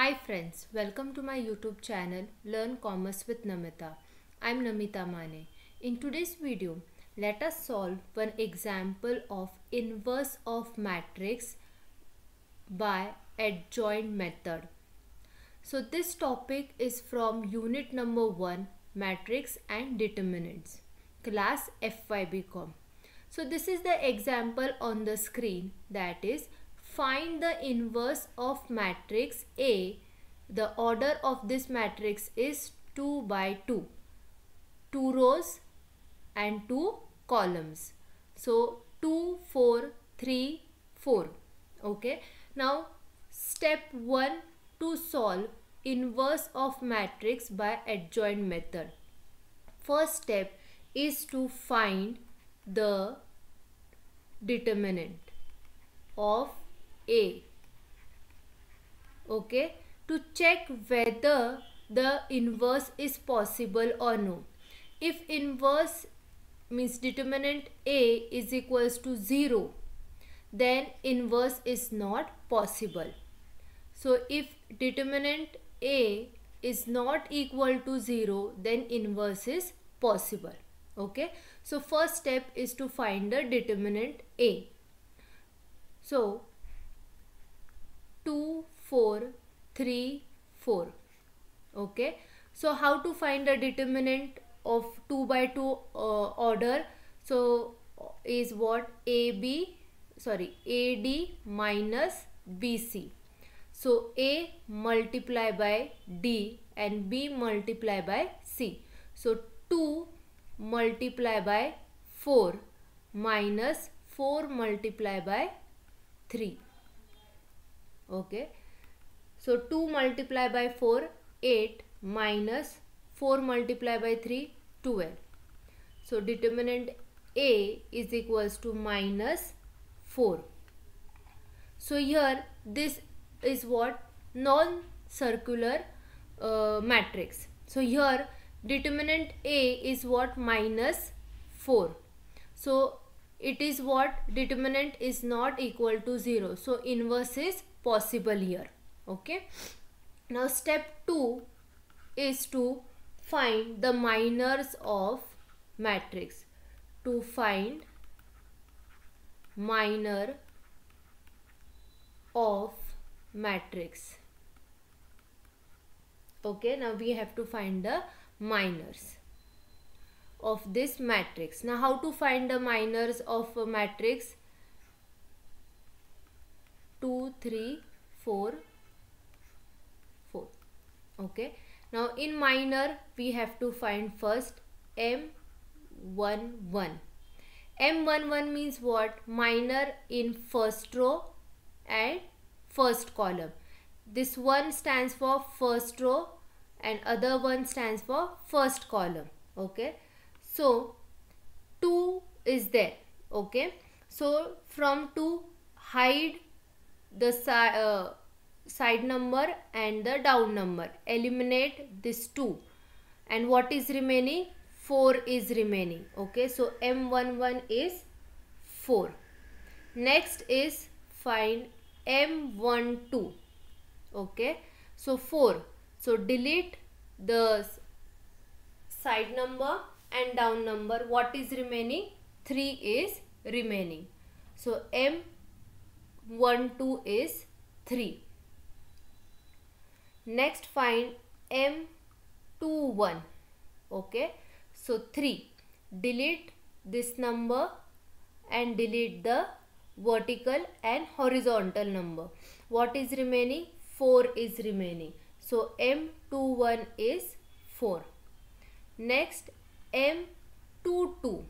Hi friends, welcome to my YouTube channel Learn Commerce with Namita. I'm Namita Mane. In today's video, let us solve one example of inverse of matrix by adjoint method. So this topic is from unit number 1 matrix and determinants class FYBCom. So this is the example on the screen that is find the inverse of matrix A. The order of this matrix is 2 by 2. 2 rows and 2 columns. So 2, 4, 3, 4. Okay. Now step 1 to solve inverse of matrix by adjoint method. First step is to find the determinant of A. Okay, to check whether the inverse is possible or no. If inverse means determinant A is equals to 0, then inverse is not possible. So if determinant A is not equal to 0, then inverse is possible okay so first step is to find the determinant a so 2 4 3 4 okay? So how to find the determinant of 2 by 2 uh, order? So is what? Ab sorry ad minus bc so a multiply by d and b multiply by c. So 2 multiply by 4 minus 4 multiply by 3 okay. So 2 multiply by 4 8 minus 4 multiply by 3 12 so determinant a is equals to minus 4 so here this is what? Non-singular uh, matrix. So here determinant A is what? Minus 4. So it is what? Determinant is not equal to 0. So inverse is possible here. Okay. Now step 2 is to find the minors of matrix. To find minor of matrix. Okay. Now we have to find the minors of this matrix. Now how to find the minors of a matrix? 2, 3, 4, 4. Okay. Now in minor we have to find first M11. M11 means what? Minor in first row and first column. This one stands for first row and other one stands for first column okay so 2 is there okay so from 2 hide the si uh, side number and the down number. Eliminate this 2 and what is remaining? 4 is remaining. Okay so m11 is 4 next is find m12 okay so 4 so delete the side number and down number. What is remaining? 3 is remaining. So M12 is 3. Next find M, 2, 1. Okay. So 3. Delete this number and delete the vertical and horizontal number. What is remaining? 4 is remaining. So M21 is 4. Next M22.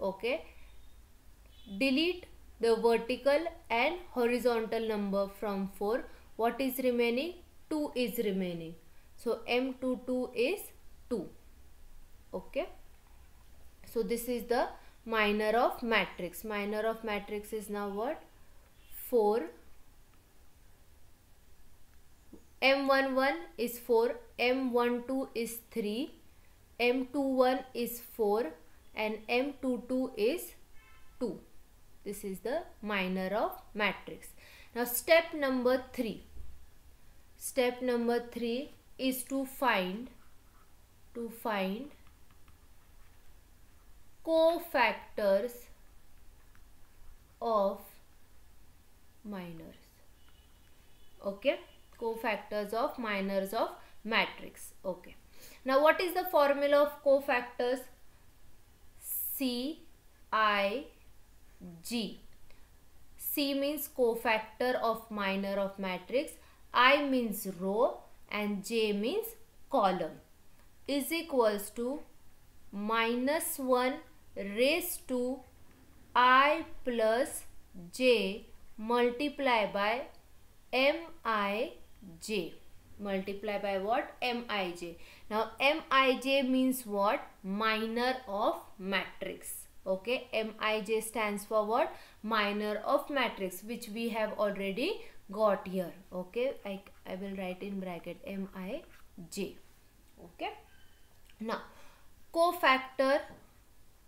Okay. Delete the vertical and horizontal number from 4. What is remaining? 2 is remaining. So M22 is 2. Okay. So this is the minor of matrix. Minor of matrix is now what? 4 M11 is 4, M12 is 3, M21 is 4 and M22 is 2. This is the minor of matrix. Now step number 3. step number 3 is to find to find cofactors of minors. Okay? Cofactors of minors of matrix. Okay. Now what is the formula of cofactors? C i g. C means cofactor of minor of matrix i means row and j means column. Is equals to minus 1 raised to i plus j multiply by mij multiply by what? Mij now mij means what? Minor of matrix okay mij stands for what minor of matrix which we have already got here okay i, I will write in bracket mij okay now cofactor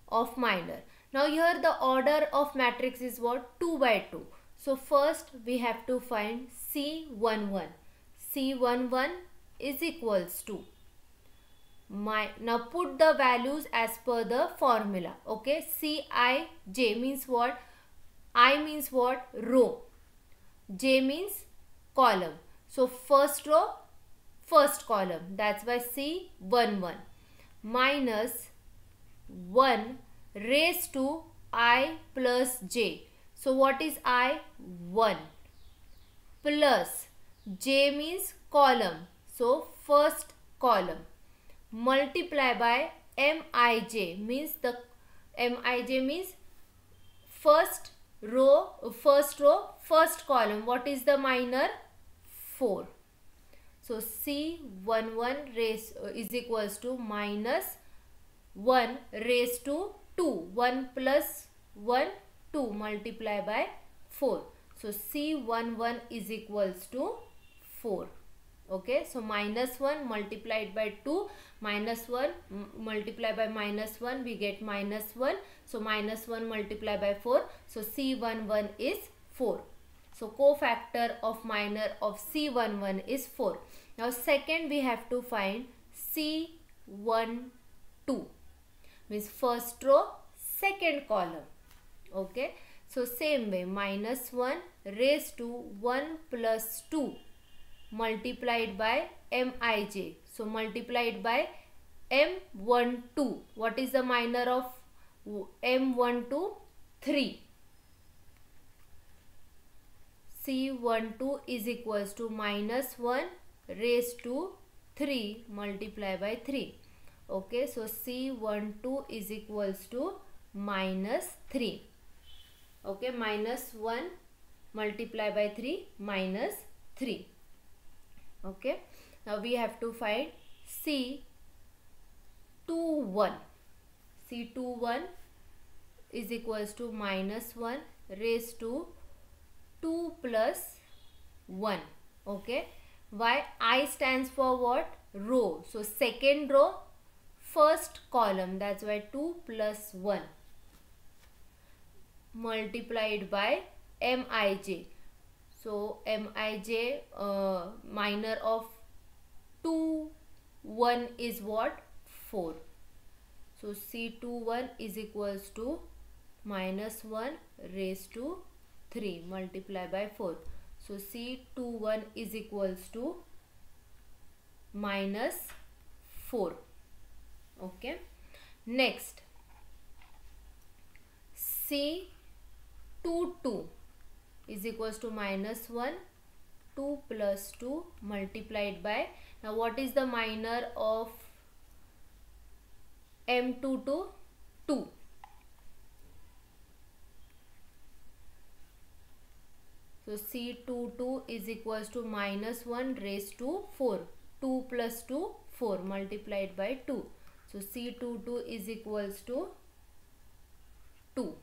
of minor. Now here the order of matrix is what? 2 by 2. So first we have to find C11. C11 is equals to my now put the values as per the formula okay? Cij means what? I means what? Row. J means column. So first row first column. That's why C11 minus 1 raised to i plus j. So what is i? 1 plus j means column. So first column multiply by mij means the mij means first row first row first column what is the minor 4 so C11 raised uh, is equals to minus 1 raised to 2. 1 plus 1 2 multiply by 4. So C11 is equals to 4. Okay. So minus 1 multiplied by 2 minus 1 multiply by minus 1 we get minus 1. So minus 1 multiply by 4. So C11 is 4. So cofactor of minor of C11 is 4. Now second we have to find C12 means first row second column. Okay. So same way minus 1 raised to 1 plus 2 multiplied by mij. So multiplied by m12. What is the minor of m12? 3. C12 is equals to minus 1 raised to 3 multiplied by 3 okay so C12 is equals to minus 3 okay minus 1 multiplied by 3 minus 3 okay. Now we have to find C21 C21 is equals to minus 1 raised to 2 plus 1 okay. Why? I stands for what? Row. So second row first column. That's why 2 plus 1 multiplied by mij so mij uh, minor of 2 1 is what 4 so c21 is equals to minus 1 raised to 3 multiply by 4. So C21 is equals to minus 4. Okay. Next C22 is equals to minus 1 2 plus 2 multiplied by now what is the minor of M22 2 So C22 is equals to minus 1 raised to 4. 2 plus 2 4 multiplied by 2. So C22 is equals to 2.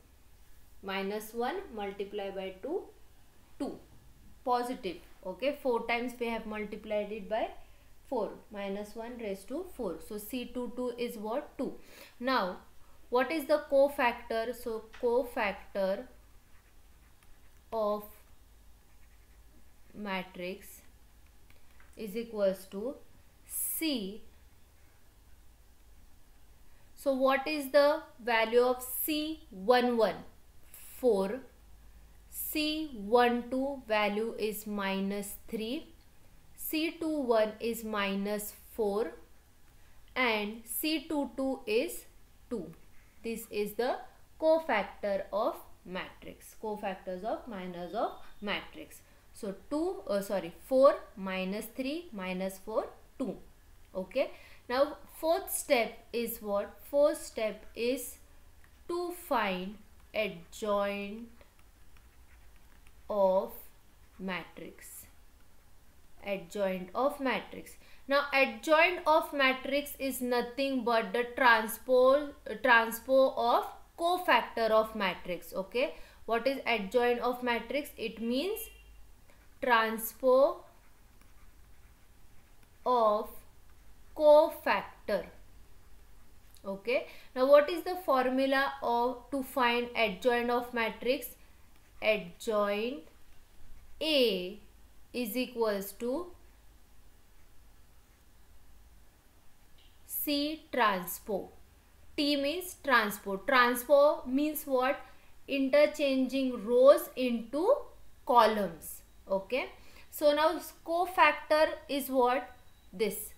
Minus 1 multiplied by 2 2. Positive. Okay. 4 times we have multiplied it by 4 minus 1 raised to 4. So C22 is what? 2. Now what is the cofactor? So cofactor of matrix is equals to C. So what is the value of C11? 4. C12 value is minus 3. C21 is minus 4 and C22 is 2. This is the cofactor of matrix. Cofactors of minus of matrix. So 2, uh, sorry 4 minus 3 minus 4, 2. Okay. Now fourth step is what? Fourth step is to find adjoint of matrix. Adjoint of matrix. Now adjoint of matrix is nothing but the transpose transpose of cofactor of matrix. Okay. What is adjoint of matrix? It means transpose of cofactor. Okay. Now what is the formula of to find adjoint of matrix? Adjoint A is equals to C transpose. T means transpose. Transpose means what? Interchanging rows into columns. Okay. So now cofactor is what? This.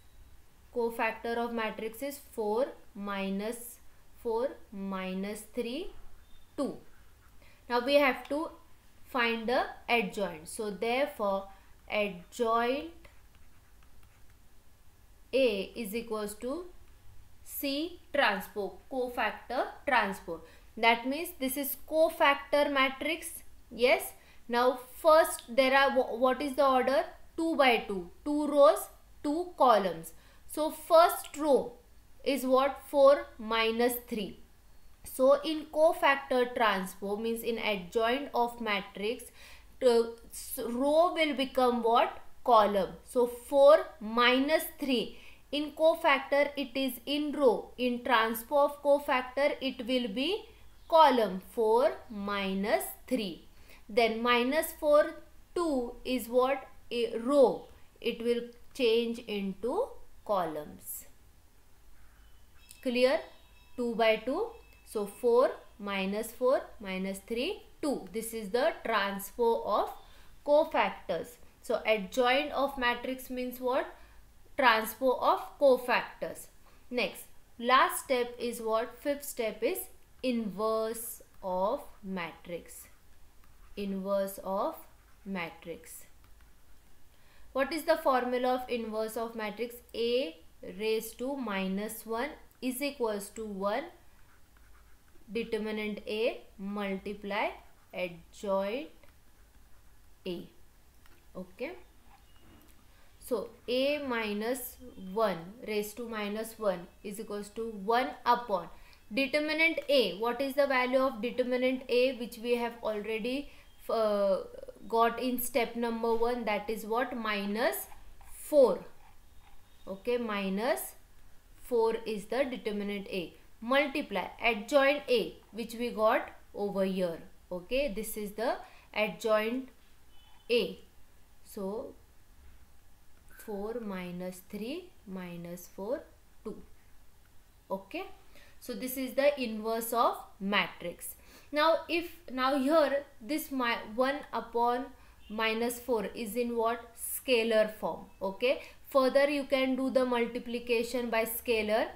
Cofactor of matrix is 4 minus 4 minus 3 2. Now we have to find the adjoint. So therefore adjoint A is equals to C transpose, cofactor transpose. That means this is cofactor matrix. Yes. Now first there are what is the order? 2 by 2. 2 rows, 2 columns. So first row is what? 4 minus 3. So in cofactor transpose means in adjoint of matrix uh, row will become what? Column. So 4 minus 3 in cofactor it is in row. In transpose of cofactor it will be column 4 minus 3. Then minus 4 2 is what? A row. It will change into columns. Clear? 2 by 2. So 4 minus 4 minus 3 2. This is the transpose of cofactors. So adjoint of matrix means what? transpose of cofactors. Next, last step is what? Fifth step is inverse of matrix. Inverse of matrix. What is the formula of inverse of matrix? A raised to minus 1 is equals to 1 determinant A multiply adjoint A. Okay. So a minus 1 raised to minus 1 is equals to 1 upon determinant a. What is the value of determinant a which we have already uh, got in step number 1 that is what minus 4. Okay minus 4 is the determinant a. Multiply adjoint a which we got over here. Okay this is the adjoint a. So 4 minus 3 minus 4 2 okay so this is the inverse of matrix now if now here this my 1 upon minus 4 is in what scalar form okay further you can do the multiplication by scalar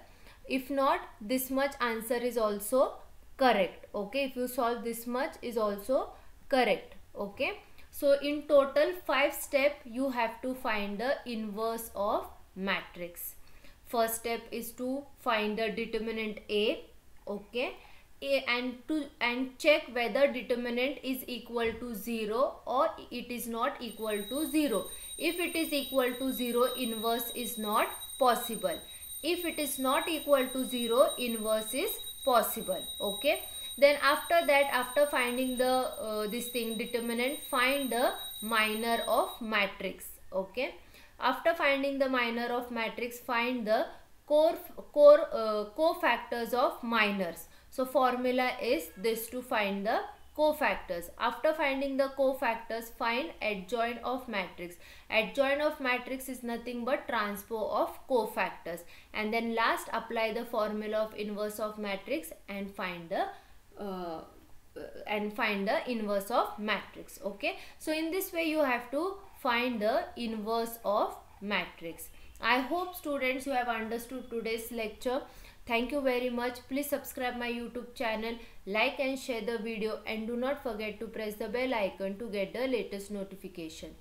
if not this much answer is also correct okay if you solve this much is also correct okay so in total 5 step you have to find the inverse of matrix. First step is to find the determinant A. Okay. And to and check whether determinant is equal to 0 or it is not equal to 0. If it is equal to 0 inverse is not possible. If it is not equal to 0 inverse is possible. Okay then after that after finding the uh, this thing determinant find the minor of matrix okay after finding the minor of matrix find the core core uh, cofactors of minors so formula is this to find the cofactors. After finding the cofactors find adjoint of matrix. Adjoint of matrix is nothing but transpose of cofactors. And then last apply the formula of inverse of matrix and find the uh, and find the inverse of matrix okay? So in this way you have to find the inverse of matrix. I hope students you have understood today's lecture Thank you very much. Please subscribe my YouTube channel, like and share the video and do not forget to press the bell icon to get the latest notification.